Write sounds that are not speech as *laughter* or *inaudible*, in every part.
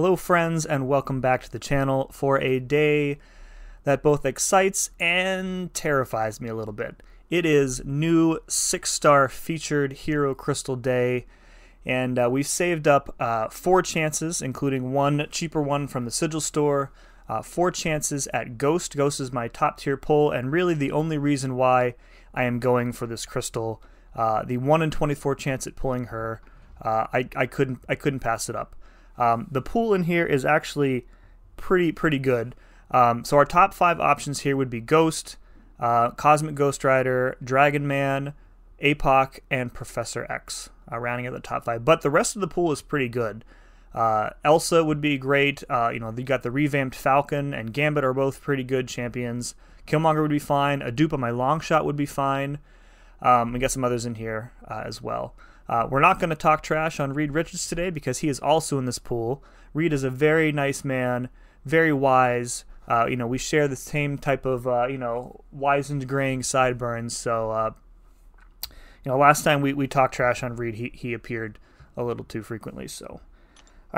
Hello, friends, and welcome back to the channel for a day that both excites and terrifies me a little bit. It is new six star featured Hero Crystal Day, and uh, we've saved up uh, four chances, including one cheaper one from the Sigil store, uh, four chances at Ghost. Ghost is my top tier pull, and really the only reason why I am going for this crystal. Uh, the 1 in 24 chance at pulling her, uh, I, I couldn't I couldn't pass it up. Um, the pool in here is actually pretty pretty good. Um, so our top five options here would be Ghost, uh, Cosmic Ghost Rider, Dragon Man, Apoc, and Professor X, uh, rounding out the top five. But the rest of the pool is pretty good. Uh, Elsa would be great. Uh, you know, you got the revamped Falcon and Gambit are both pretty good champions. Killmonger would be fine. A dupe on my Longshot would be fine. Um, we got some others in here uh, as well. Uh, we're not going to talk trash on Reed Richards today because he is also in this pool. Reed is a very nice man, very wise. Uh, you know, we share the same type of, uh, you know, wizened graying sideburns. So, uh, you know, last time we, we talked trash on Reed, he, he appeared a little too frequently. So, all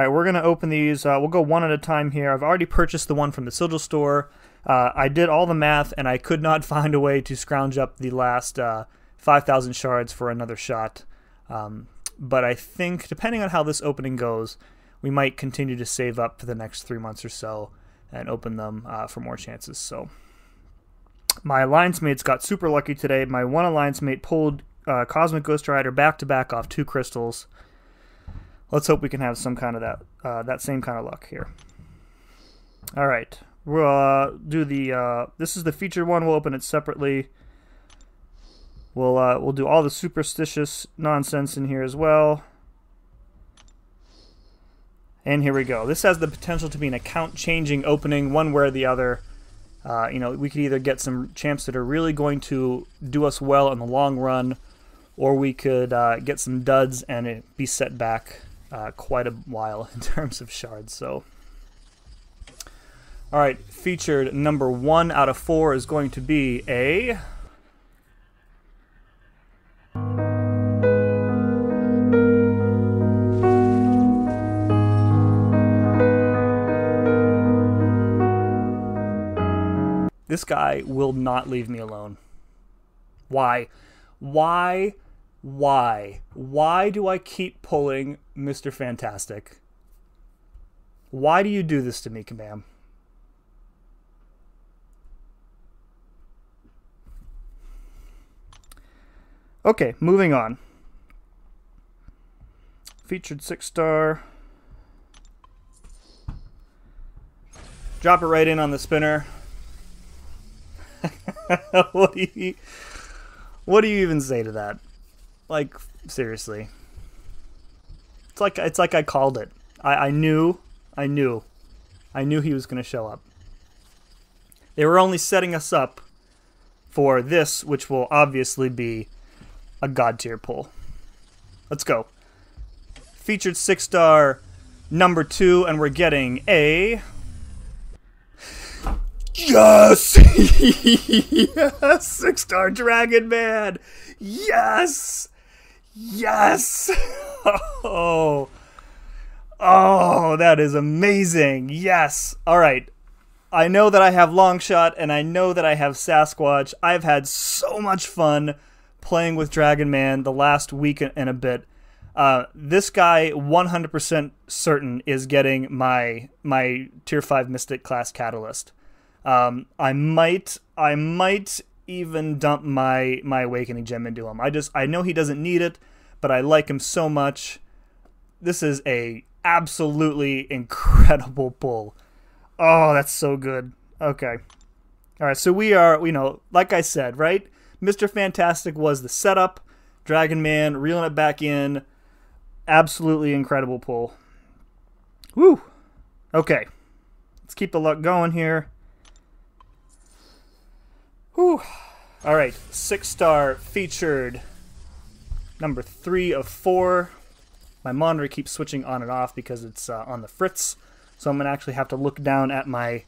right, we're going to open these. Uh, we'll go one at a time here. I've already purchased the one from the Sigil store. Uh, I did all the math and I could not *laughs* find a way to scrounge up the last 5,000 shards for another shot. Um, but I think, depending on how this opening goes, we might continue to save up for the next three months or so and open them uh, for more chances. So, my alliance mates got super lucky today. My one alliance mate pulled uh, Cosmic Ghost Rider back to back off two crystals. Let's hope we can have some kind of that uh, that same kind of luck here. All right, we'll uh, do the. Uh, this is the featured one. We'll open it separately. We'll uh, we'll do all the superstitious nonsense in here as well. And here we go. This has the potential to be an account changing opening, one way or the other. Uh, you know, we could either get some champs that are really going to do us well in the long run, or we could uh, get some duds and it be set back uh, quite a while *laughs* in terms of shards. So, all right, featured number one out of four is going to be a This guy will not leave me alone. Why? Why? Why? Why do I keep pulling Mr. Fantastic? Why do you do this to me, Kabam? Okay, moving on. Featured six star. Drop it right in on the spinner. *laughs* what do you what do you even say to that? Like seriously. It's like it's like I called it. I, I knew I knew. I knew he was gonna show up. They were only setting us up for this, which will obviously be a god tier pull. Let's go. Featured six star number two, and we're getting a Yes! *laughs* yes! Six star Dragon Man! Yes! Yes! *laughs* oh. Oh, that is amazing. Yes. All right. I know that I have Longshot and I know that I have Sasquatch. I've had so much fun playing with Dragon Man the last week and a bit. Uh, this guy 100% certain is getting my my tier 5 mystic class catalyst. Um, I might I might even dump my my awakening gem into him. I just I know he doesn't need it, but I like him so much. This is a absolutely incredible pull. Oh, that's so good. Okay. All right, so we are, you know, like I said, right? Mr. Fantastic was the setup. Dragon Man reeling it back in. Absolutely incredible pull. Woo. Okay. Let's keep the luck going here. Whew. All right, six star featured number three of four. My monitor keeps switching on and off because it's uh, on the fritz, so I'm gonna actually have to look down at my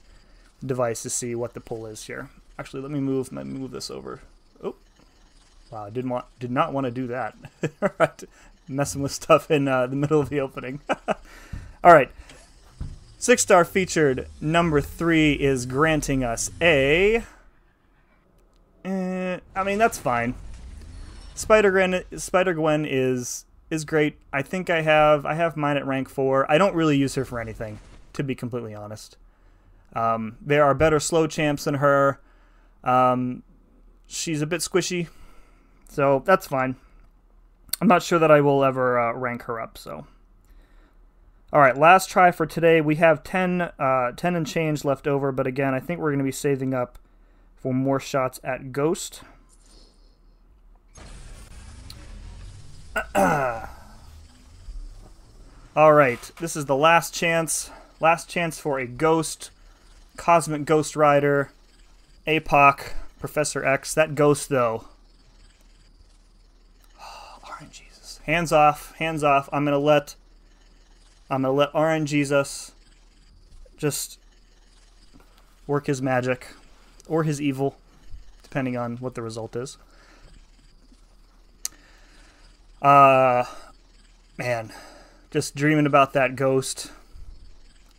device to see what the pull is here. Actually, let me move. Let me move this over. Oh, wow! I didn't want, did not want to do that. *laughs* Right, messing with stuff in uh, the middle of the opening. *laughs* All right, Six star featured number three is granting us a. I mean that's fine. Spider Gwen Spider Gwen is is great. I think I have I have mine at rank four. I don't really use her for anything, to be completely honest. Um, there are better slow champs than her. Um, she's a bit squishy, so that's fine. I'm not sure that I will ever uh, rank her up. So, all right, last try for today. We have 10, uh, 10 and change left over, but again, I think we're going to be saving up for more shots at Ghost. *clears throat* All right, this is the last chance. Last chance for a Ghost, Cosmic Ghost Rider, APOC, Professor X. That Ghost, though. *sighs* Oh, Jesus. Hands off, hands off. I'm gonna let. I'm gonna let RNGesus just work his magic or his evil, depending on what the result is. Uh, man, just dreaming about that ghost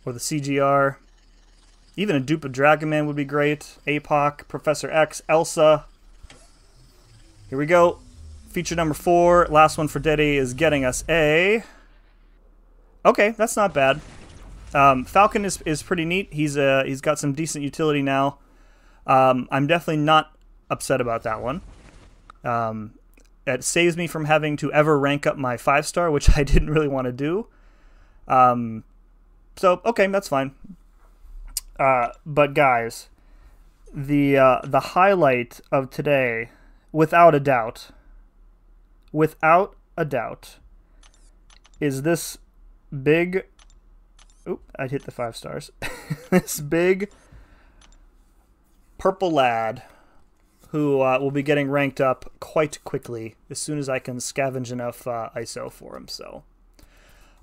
or the CGR. Even a dupe of Dragon Man would be great. APOC, Professor X, Elsa. Here we go. Feature number four. Last one for Daddy is getting us a. Okay, that's not bad. Um, Falcon is, is pretty neat. He's uh, he's got some decent utility now. Um, I'm definitely not upset about that one. Um, it saves me from having to ever rank up my five star, which *laughs* I didn't really want to do. Um, so okay, that's fine. Uh, but guys, the uh, the highlight of today, without a doubt, without a doubt, is this big. Oop! I hit the five stars. *laughs* this big purple lad who uh, will be getting ranked up quite quickly as soon as I can scavenge enough uh, ISO for him. So,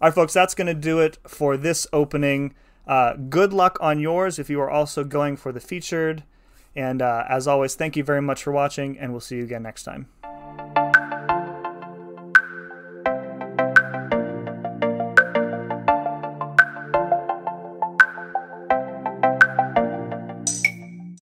all right, folks, that's going to do it for this opening. Uh, good luck on yours if you are also going for the featured. And uh, as always, thank you very much for watching, and we'll see you again next time.